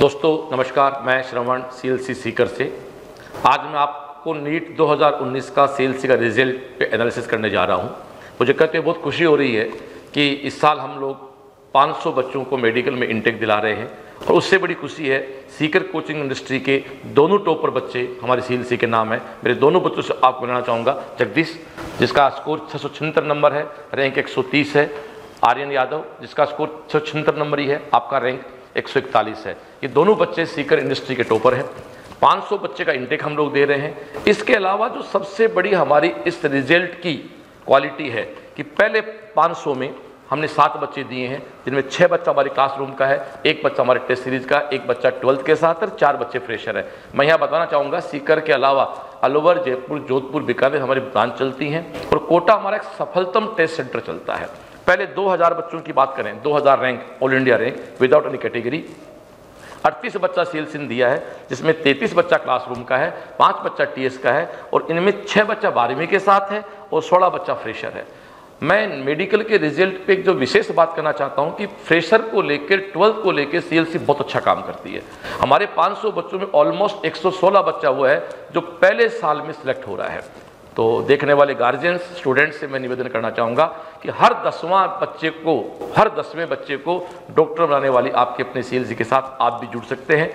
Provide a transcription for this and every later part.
दोस्तों, नमस्कार, मैं श्रवण सीएलसी सीकर से। आज मैं आपको नीट 2019 का सीएलसी का रिज़ल्ट पे एनालिसिस करने जा रहा हूँ। मुझे कहते बहुत खुशी हो रही है कि इस साल हम लोग 500 बच्चों को मेडिकल में इंटेक दिला रहे हैं और उससे बड़ी खुशी है, सीकर कोचिंग इंडस्ट्री के दोनों टॉपर बच्चे, हमारे सीएलसी के नाम है। मेरे दोनों बच्चों से आपको मिलाना चाहूँगा, जगदीश, जिसका स्कोर छः सौ छिहत्तर नंबर है रैंक 130 है। आर्यन यादव, जिसका स्कोर छः नंबर ही है, आपका रैंक 141 है। ये दोनों बच्चे सीकर इंडस्ट्री के टॉपर हैं। 500 बच्चे का इंटेक हम लोग दे रहे हैं। इसके अलावा जो सबसे बड़ी हमारी इस रिज़ल्ट की क्वालिटी है कि पहले 500 में हमने सात बच्चे दिए हैं, जिनमें छः बच्चा हमारे क्लासरूम का है, एक बच्चा हमारे टेस्ट सीरीज़ का, एक बच्चा ट्वेल्थ के साथ और चार बच्चे फ्रेशर है। मैं यहाँ बताना चाहूँगा, सीकर के अलावा अलवर, जयपुर, जोधपुर, बीकानेर हमारी ब्रांच चलती हैं और कोटा हमारा एक सफलतम टेस्ट सेंटर चलता है। पहले 2000 बच्चों की बात करें 2000 rank, all India rank without any category अड़तीस बच्चा सेल सिंह दिया है, जिसमें 33 बच्चा क्लासरूम का है, पाँच बच्चा टीएस का है, और इनमें छह बच्चा बारहवीं के साथ है, और सोलह बच्चा फ्रेशर है। मैं मेडिकल के रिज़ल्ट पे जो विशेष बात करना चाहता हूँ कि फ्रेशर को लेकर ट्वेल्थ को लेकर सीएलसी बहुत अच्छा काम करती है। हमारे 500 बच्चों में ऑलमोस्ट 116 बच्चा हुआ है, जो पहले साल में सिलेक्ट हो रहा है। तो देखने वाले गार्जियंस स्टूडेंट्स से मैं निवेदन करना चाहूँगा कि हर दसवां बच्चे को, हर दसवें बच्चे को डॉक्टर बनाने वाली आपके अपने सी के साथ आप भी जुड़ सकते हैं।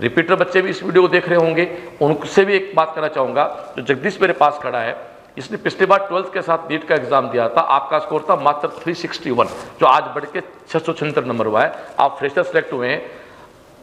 रिपीटर बच्चे भी इस वीडियो को देख रहे होंगे। उनसे भी एक बात करना चाहूँगा, जो जगदीश मेरे पास खड़ा है, इसने पिछली बार ट्वेल्थ के साथ नीट का एग्ज़ाम दिया था। आपका स्कोर था मात्र 361 जो आज बढ़ के छः नंबर हुआ है। आप फ्रेशर सेलेक्ट हुए हैं।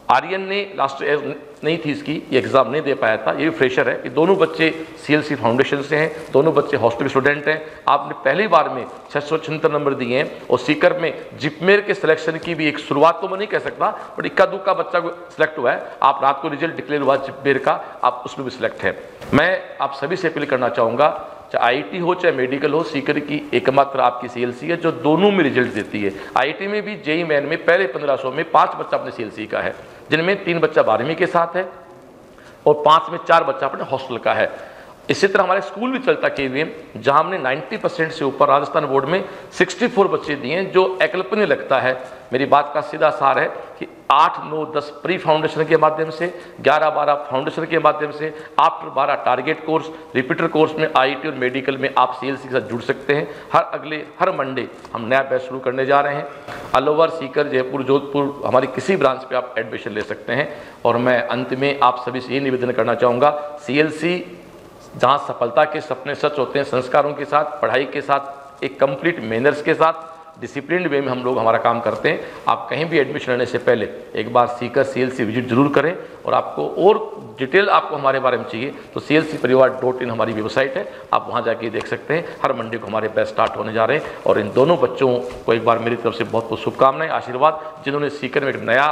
आर्यन ने, लास्ट ईयर नहीं थी इसकी, ये एग्ज़ाम नहीं दे पाया था। ये भी फ्रेशर है ये दोनों बच्चे सीएलसी फाउंडेशन से हैं, दोनों बच्चे हॉस्टल स्टूडेंट हैं। आपने पहली बार में छः नंबर दिए हैं और सीकर में जिपमेर के सिलेक्शन की भी एक शुरुआत तो मैं नहीं कह सकता, बट इक्का दुक्का बच्चा को सिलेक्ट हुआ है। आप रात को रिज़ल्ट डिक्लेयर हुआ जिपमेर का, आप उसमें भी सिलेक्ट है। मैं आप सभी से अपील करना चाहूँगा चाहे आईटी हो, चाहे मेडिकल हो, सीकर की एकमात्र आपकी सीएलसी है, जो दोनों में रिज़ल्ट देती है। आईटी में भी, जेई मैन में, पहले 1500 में पाँच बच्चा अपने सीएलसी का है, जिनमें तीन बच्चा बारहवीं के साथ है और पाँच में चार बच्चा अपने हॉस्टल का है। इसी तरह हमारे स्कूल भी चलता के वी जहाँ हमने 90 परसेंट से ऊपर राजस्थान बोर्ड में 64 बच्चे दिए हैं, जो अकल्पनीय लगता है। मेरी बात का सीधा सार है कि 8 9 10 प्री फाउंडेशन के माध्यम से 11 12 फाउंडेशन के माध्यम से after 12 target course, repeater course में आईटी और मेडिकल में आप सीएलसी के साथ जुड़ सकते हैं। हर अगले, हर मंडे हम नया बैच शुरू करने जा रहे हैं। ऑल ओवर सीकर, जयपुर, जोधपुर, हमारी किसी ब्रांच पे आप एडमिशन ले सकते हैं। और मैं अंत में आप सभी से ये निवेदन करना चाहूँगा सी जहाँ सफलता के सपने सच होते हैं, संस्कारों के साथ, पढ़ाई के साथ, एक कंप्लीट मैनर्स के साथ डिसिप्लिन वे में हम लोग हमारा काम करते हैं। आप कहीं भी एडमिशन लेने से पहले एक बार Sikar C L C visit ज़रूर करें और आपको और डिटेल आपको हमारे बारे में चाहिए। तो सी एल सी परिवार डॉट इन हमारी वेबसाइट है। आप वहाँ जाके देख सकते हैं। हर मंडे को हमारे बैच स्टार्ट होने जा रहे हैं और इन दोनों बच्चों को एक बार मेरी तरफ़ से बहुत बहुत शुभकामनाएँ, आशीर्वाद, जिन्होंने सीकर में एक नया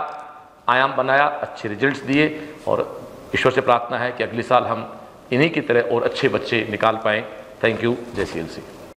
आयाम बनाया, अच्छे रिज़ल्ट दिए और ईश्वर से प्रार्थना है कि अगले साल हम इन्हीं की तरह और अच्छे बच्चे निकाल पाएँ। थैंक यू जय सी एल सी